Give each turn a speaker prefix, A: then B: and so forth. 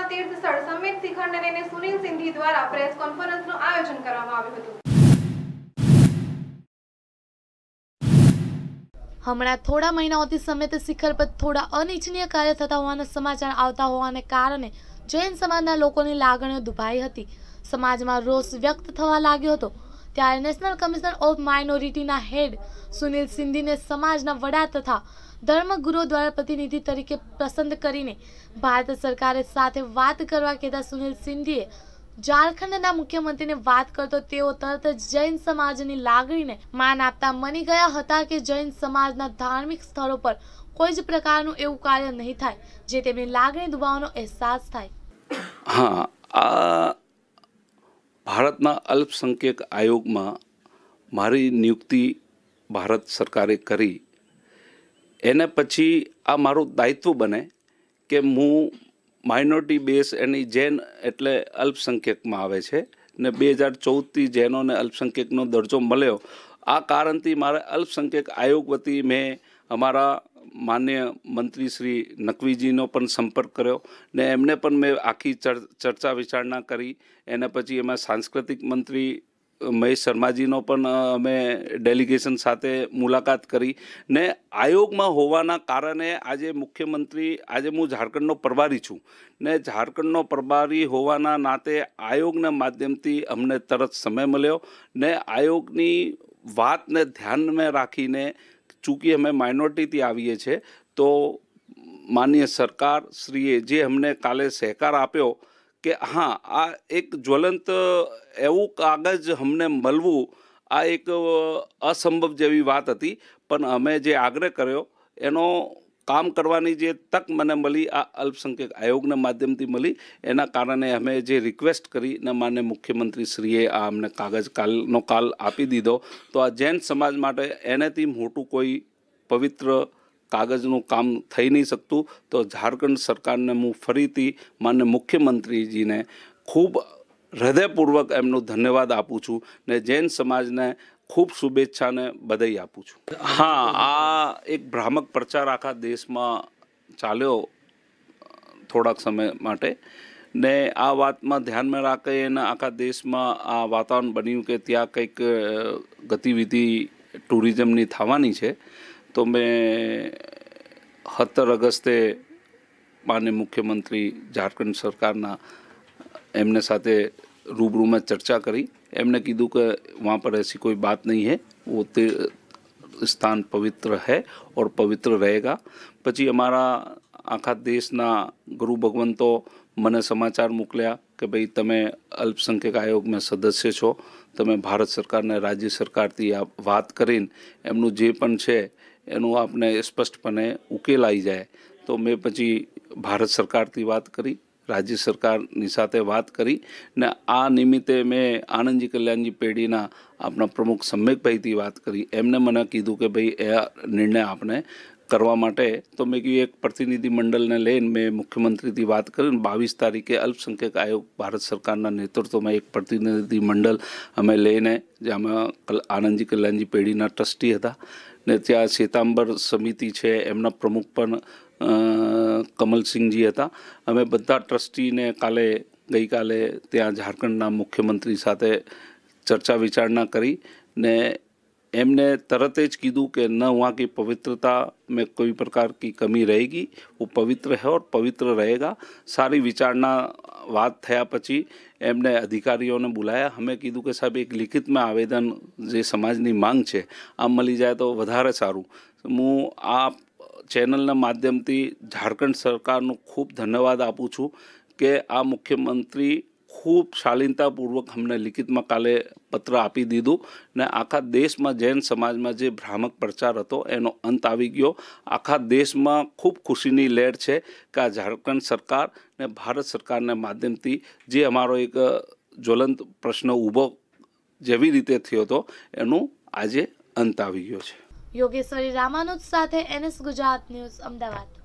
A: મહત્વના તીર્થ સ્થળ સમિત શિખંડને લઈને સુનિલ સિંધી દ્વારા પ્રેસ કોન્ફરન્સનું આયોજન કરવામાં આવ્યું હતું.
B: હમણાં થોડા મહિનાઓથી સમેત શિખર પર થોડા અનિચ્છનીય કાર્ય થતા હોવાના સમાચાર આવતા હોવાને કારણે જૈન સમાજના લોકોની લાગણીઓ દુભાઈ હતી. સમાજમાં રોષ વ્યક્ત થવા લાગ્યો હતો. ત્યારે નેશનલ કમિશનર ઓફ માઇનોરિટીના હેડ સુનિલ સિંધીને સમાજના વડા તથા ધર્મગુરુઓ દ્વારા પ્રતિનિધિ તરીકે પસંદ કરીને ભારત સરકારે સાથે વાત કરવા કહેતા સુનિલ સિંધીએ ઝારખંડના મુખ્યમંત્રીને વાત કરતો તેઓ તરત જ જૈન સમાજની લાગણીને માન આપતા મની ગયા હતા કે જૈન સમાજના ધાર્મિક સ્થળો પર કોઈ જ પ્રકારનું એવું કાર્ય નહીં થાય, જે તેમની લાગણી દુબાવવાનો અહેસાસ થાય.
C: હા ભારતના અલ્પસંખ્યક આયોગમાં મારી નિયુક્તિ ભારત સરકારે કરી. એને પછી આ મારું દાયિત્વ બને કે હું માઇનોરિટી બેઝ એની જૈન એટલે અલ્પસંખ્યકમાં આવે છે ને બે હજાર ચૌદથી જૈનોને અલ્પસંખ્યકનો દરજ્જો મળ્યો. આ કારણથી મારે અલ્પસંખ્યક આયોગ વતી મેં અમારા માન્ય મંત્રી શ્રી નકવીજીનો પણ સંપર્ક કર્યો ને એમને પણ મેં આખી ચર- ચર્ચા વિચારણા કરી. એના પછી એમાં સાંસ્કૃતિક મંત્રી મહેશ શર્માજીનો પણ અમે ડેલિગેશન સાથે મુલાકાત કરી. ને આયોગમાં હોવાના કારણે આજે મુખ્યમંત્રી, આજે હું ઝારખંડનો પ્રભારી છું. ને ઝારખંડનો પ્રભારી હોવાના નાતે આયોગના માધ્યમથી અમને તરત સમય મળ્યો. ને આયોગની વાતને ધ્યાનમાં રાખીને ચૂંકી અમે માઇનોરિટીથી આવીએ છીએ, તો માન્ય સરકાર શ્રીએ જે અમને કાલે સહકાર આપ્યો કે હા, આ એક જ્વલંત, એવું કાગજ અમને મળવું, આ એક અસંભવ જેવી વાત હતી, પણ અમે જે આગ્રહ કર્યો, એનો કામ કરવાની જે તક મને મળી, આ અલ્પસંખ્યક આયોગના માધ્યમથી મળી, એના કારણે અમે જે રિક્વેસ્ટ કરી અને માન્ય મુખ્યમંત્રી શ્રીએ આ અમને કાગજ કાલનો કાલ આપી દીધો. તો આ જૈન સમાજ માટે એનાથી મોટું કોઈ પવિત્ર કાગજનું કામ થઈ નહીં શકતું. તો ઝારખંડ સરકારને હું ફરીથી માન્ય મુખ્યમંત્રીજીને ખૂબ હૃદયપૂર્વક એમનો ધન્યવાદ આપું છું ને જૈન સમાજને ખૂબ શુભેચ્છાને બધાઈ આપું છું. હા, આ એક ભ્રામક પ્રચાર આખા દેશમાં ચાલ્યો થોડાક સમય માટે. ને આ વાતમાં ધ્યાનમાં રાખીને આખા દેશમાં આ વાતાવરણ બન્યું કે ત્યાં કંઈક ગતિવિધિ ટુરિઝમની થવાની છે. તો મેં સત્તર અગસ્તે માન્ય મુખ્યમંત્રી ઝારખંડ સરકારના એમને સાથે रूबरू में चर्चा करी एमने कीधु कि वहाँ पर ऐसी कोई बात नहीं है वो ते- स्थान पवित्र है और पवित्र रहेगा પછી અમારા આખા દેશના ગુરુ ભગવંતો મને સમાચાર મોકલ્યા કે ભાઈ તમે અલ્પસંખ્યક આયોગમાં સદસ્ય છો તમે ભારત સરકારને રાજ્ય સરકારથી આ વાત કરીને એમનું જે પણ છે એનું આપને સ્પષ્ટપણે ઉકેલ આવી જાય તો મેં પછી ભારત સરકારથી વાત કરી રાજ્ય સરકારની સાથે વાત કરી ને આ નિમિત્તે મેં આનંદજી કલ્યાણજી પેઢીના આપણા પ્રમુખ સમ્યકભાઈથી વાત કરી. એમને મને કીધું કે ભાઈ, એ નિર્ણય આપણે કરવા માટે. તો મેં કીધું, એક પ્રતિનિધિ મંડળને લઈને મેં મુખ્યમંત્રીથી વાત કરીને બાવીસ તારીખે અલ્પસંખ્યક આયોગ ભારત સરકારના નેતૃત્વમાં એક પ્રતિનિધિ મંડળ અમે લઈને જેમાં અમે આનંદજી કલ્યાણજી પેઢીના ટ્રસ્ટી હતા ને ત્યાં શ્વેતાંબર સમિતિ છે, એમના પ્રમુખ પણ કમલસિંહજી હતા અમે બધા ટ્રસ્ટીને કાલે ગઈકાલે ત્યાં ઝારખંડના મુખ્યમંત્રી સાથે ચર્ચા વિચારણા કરી ને એમને तरत જ કીધું કે ન वहाँ की पवित्रता में कोई प्रकार की कमी रहेगी वो पवित्र है और पवित्र रहेगा સારી વિચારણા વાત થયા પછી એમને અધિકારીઓને બોલાયા અમે કીધું કે સાહેબ એક લિખિતમાં આવેદન જે સમાજની માંગ છે આમ મળી જાય તો વધારે સારું હું આ ચેનલના માધ્યમથી ઝારખંડ સરકારનો ખૂબ ધન્યવાદ આપું છું કે આ મુખ્યમંત્રી ખૂબ શાલીનતાપૂર્વક અમને લિખિતમાં કાલે પત્ર આપી દીધું ને આખા દેશમાં જૈન સમાજમાં જે ભ્રામક પ્રચાર હતો એનો અંત આવી ગયો. આખા દેશમાં ખૂબ ખુશીની લહેર છે કે આ ઝારખંડ સરકાર ને ભારત સરકારના માધ્યમથી જે અમારો એક જ્વલંત પ્રશ્ન ઊભો જેવી રીતે થયો હતો એનું આજે અંત આવી ગયો છે.
B: યોગેશ્વરી રામાનુજ સાથે એનએસ ગુજરાત ન્યૂઝ અમદાવાદ.